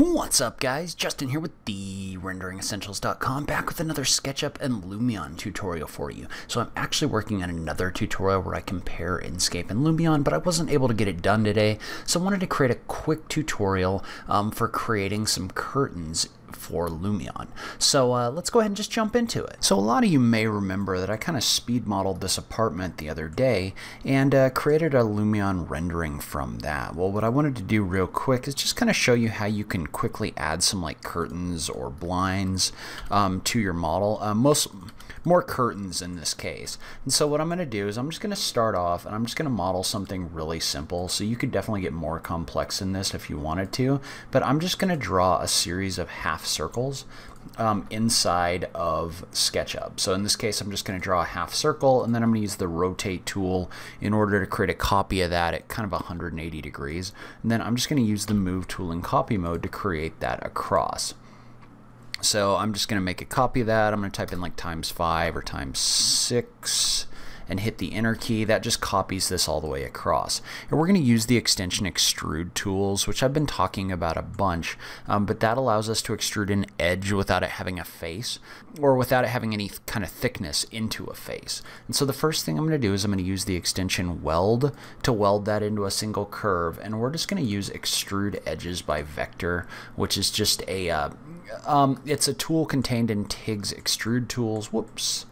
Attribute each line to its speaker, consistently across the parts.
Speaker 1: What's up guys? Justin here with the RenderingEssentials.com back with another SketchUp and Lumion tutorial for you. So I'm actually working on another tutorial where I compare Enscape and Lumion, but I wasn't able to get it done today, so I wanted to create a quick tutorial um, for creating some curtains for Lumion. So uh, let's go ahead and just jump into it. So a lot of you may remember that I kind of speed modeled this apartment the other day and uh, created a Lumion rendering from that. Well, what I wanted to do real quick is just kind of show you how you can quickly add some like curtains or blinds um, to your model. Uh, most more curtains in this case. And so what I'm going to do is I'm just going to start off and I'm just going to model something really simple. So you could definitely get more complex in this if you wanted to, but I'm just going to draw a series of half circles um, inside of SketchUp. So in this case, I'm just going to draw a half circle and then I'm going to use the rotate tool in order to create a copy of that at kind of 180 degrees. And then I'm just going to use the move tool in copy mode to create that across. So I'm just going to make a copy of that. I'm going to type in like times 5 or times 6 and hit the enter key, that just copies this all the way across. And we're going to use the extension extrude tools, which I've been talking about a bunch, um, but that allows us to extrude an edge without it having a face or without it having any kind of thickness into a face. And so the first thing I'm going to do is I'm going to use the extension weld to weld that into a single curve, and we're just going to use extrude edges by vector, which is just a uh, um, it's a tool contained in TIG's extrude tools. Whoops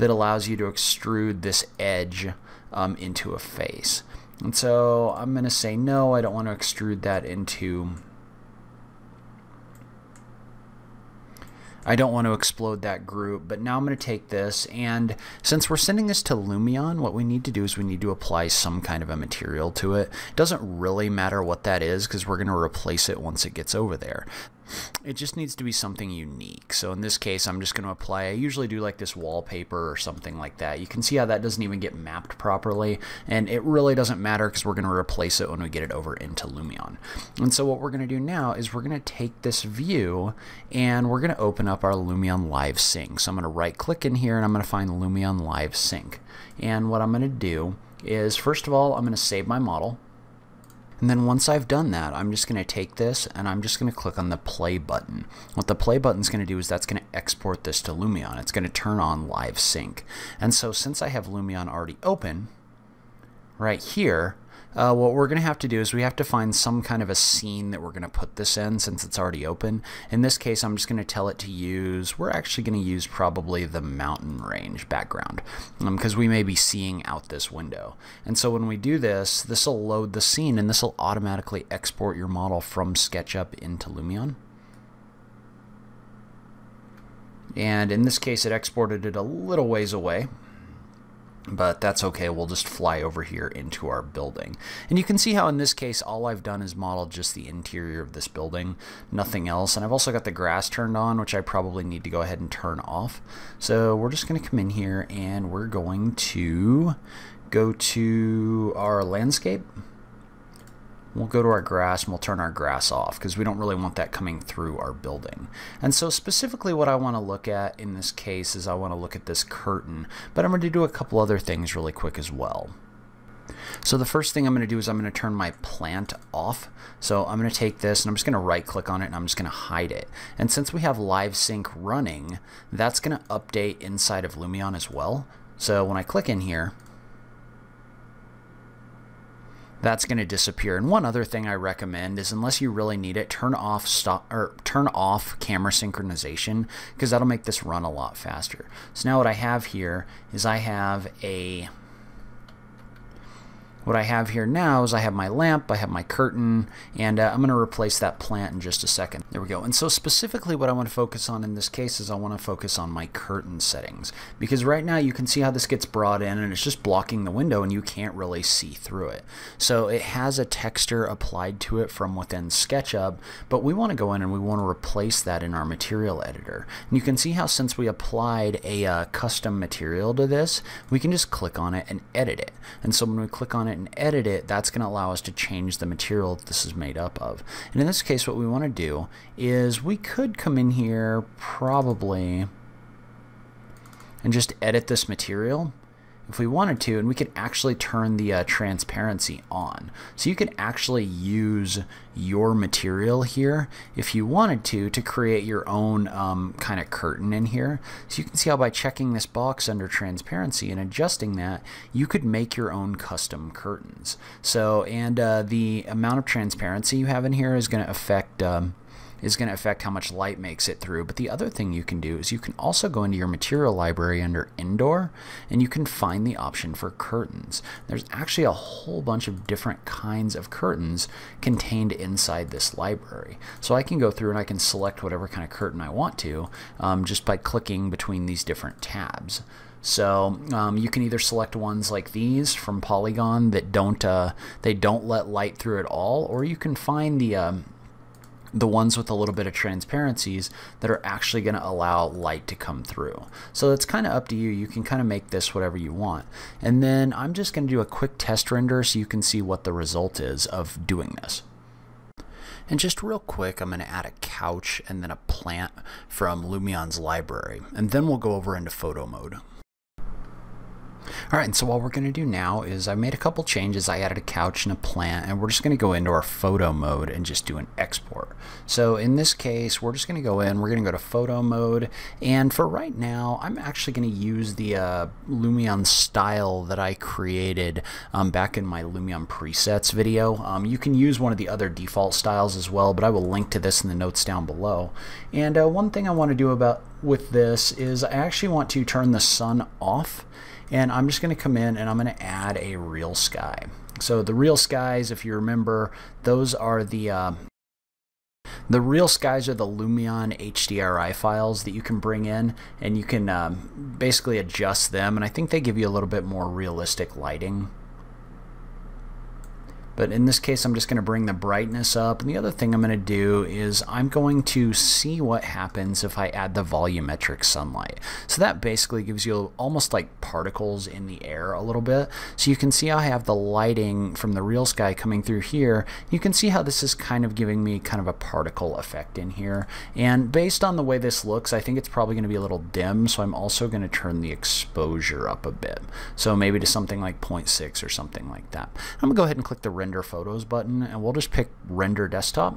Speaker 1: that allows you to extrude this edge um, into a face. And so I'm going to say no, I don't want to extrude that into I don't want to explode that group, but now I'm going to take this and since we're sending this to Lumion, what we need to do is we need to apply some kind of a material to it. It doesn't really matter what that is because we're going to replace it once it gets over there. It just needs to be something unique. So in this case, I'm just going to apply, I usually do like this wallpaper or something like that. You can see how that doesn't even get mapped properly, and it really doesn't matter because we're going to replace it when we get it over into Lumion. And so what we're going to do now is we're going to take this view and we're going to open up our Lumion Live Sync. So I'm going to right click in here and I'm going to find Lumion Live Sync. And what I'm going to do is first of all, I'm going to save my model. And then once I've done that, I'm just going to take this and I'm just going to click on the play button. What the play button is going to do is that's going to export this to Lumion. It's going to turn on live sync. And so since I have Lumion already open, right here, uh, what we're going to have to do is we have to find some kind of a scene that we're going to put this in since it's already open. In this case, I'm just going to tell it to use, we're actually going to use probably the mountain range background because um, we may be seeing out this window. And so when we do this, this will load the scene and this will automatically export your model from SketchUp into Lumion. And in this case, it exported it a little ways away but that's okay. We'll just fly over here into our building. And you can see how in this case all I've done is model just the interior of this building nothing else. And I've also got the grass turned on which I probably need to go ahead and turn off. So we're just gonna come in here and we're going to go to our landscape we'll go to our grass and we'll turn our grass off because we don't really want that coming through our building. And so specifically what I want to look at in this case is I want to look at this curtain, but I'm going to do a couple other things really quick as well. So the first thing I'm going to do is I'm going to turn my plant off. So I'm going to take this and I'm just going to right click on it and I'm just going to hide it. And since we have live sync running, that's going to update inside of Lumion as well. So when I click in here, that's going to disappear. And one other thing I recommend is unless you really need it, turn off stop or turn off camera synchronization because that'll make this run a lot faster. So now what I have here is I have a what I have here now is I have my lamp, I have my curtain, and uh, I'm going to replace that plant in just a second. There we go. And so specifically what I want to focus on in this case is I want to focus on my curtain settings. Because right now you can see how this gets brought in and it's just blocking the window and you can't really see through it. So it has a texture applied to it from within SketchUp, but we want to go in and we want to replace that in our material editor. And you can see how since we applied a uh, custom material to this, we can just click on it and edit it. And so when we click on it and edit it, that's going to allow us to change the material that this is made up of. And in this case, what we want to do is we could come in here probably and just edit this material if we wanted to, and we could actually turn the uh, transparency on. So you could actually use your material here if you wanted to to create your own um, kind of curtain in here. So you can see how by checking this box under transparency and adjusting that, you could make your own custom curtains. So, and uh, the amount of transparency you have in here is going to affect um, is going to affect how much light makes it through. But the other thing you can do is you can also go into your material library under indoor and you can find the option for curtains. There's actually a whole bunch of different kinds of curtains contained inside this library. So I can go through and I can select whatever kind of curtain I want to um, just by clicking between these different tabs. So um, you can either select ones like these from Polygon that don't uh, they don't let light through at all, or you can find the um, the ones with a little bit of transparencies that are actually going to allow light to come through. So it's kind of up to you. You can kind of make this whatever you want. And then I'm just going to do a quick test render so you can see what the result is of doing this. And just real quick, I'm going to add a couch and then a plant from Lumion's library. And then we'll go over into photo mode. Alright, and so what we're going to do now is I made a couple changes. I added a couch and a plant, and we're just going to go into our photo mode and just do an export. So in this case, we're just going to go in, we're going to go to photo mode, and for right now, I'm actually going to use the uh, Lumion style that I created um, back in my Lumion presets video. Um, you can use one of the other default styles as well, but I will link to this in the notes down below. And uh, one thing I want to do about with this is I actually want to turn the sun off and I'm just going to come in and I'm going to add a real sky. So the real skies, if you remember, those are the uh, the real skies are the Lumion HDRI files that you can bring in and you can um, basically adjust them and I think they give you a little bit more realistic lighting. But in this case, I'm just going to bring the brightness up. And the other thing I'm going to do is I'm going to see what happens if I add the volumetric sunlight. So that basically gives you almost like particles in the air a little bit. So you can see I have the lighting from the real sky coming through here. You can see how this is kind of giving me kind of a particle effect in here. And based on the way this looks, I think it's probably going to be a little dim. So I'm also going to turn the exposure up a bit. So maybe to something like 0.6 or something like that. I'm going to go ahead and click the render render photos button and we'll just pick render desktop.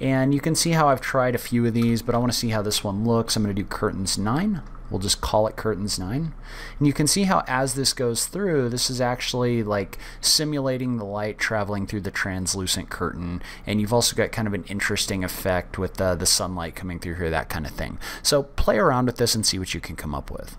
Speaker 1: And you can see how I've tried a few of these but I want to see how this one looks. I'm going to do curtains 9 we'll just call it curtains 9 and you can see how as this goes through this is actually like simulating the light traveling through the translucent curtain. And you've also got kind of an interesting effect with uh, the sunlight coming through here that kind of thing. So play around with this and see what you can come up with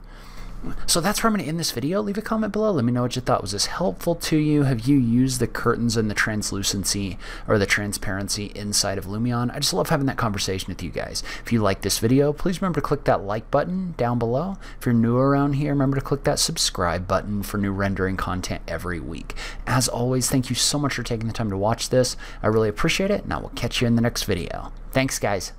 Speaker 1: so that's where I'm going to end this video. Leave a comment below. Let me know what you thought. Was this helpful to you? Have you used the curtains and the translucency or the transparency inside of Lumion? I just love having that conversation with you guys. If you like this video, please remember to click that like button down below. If you're new around here, remember to click that subscribe button for new rendering content every week. As always, thank you so much for taking the time to watch this. I really appreciate it, and I will catch you in the next video. Thanks, guys.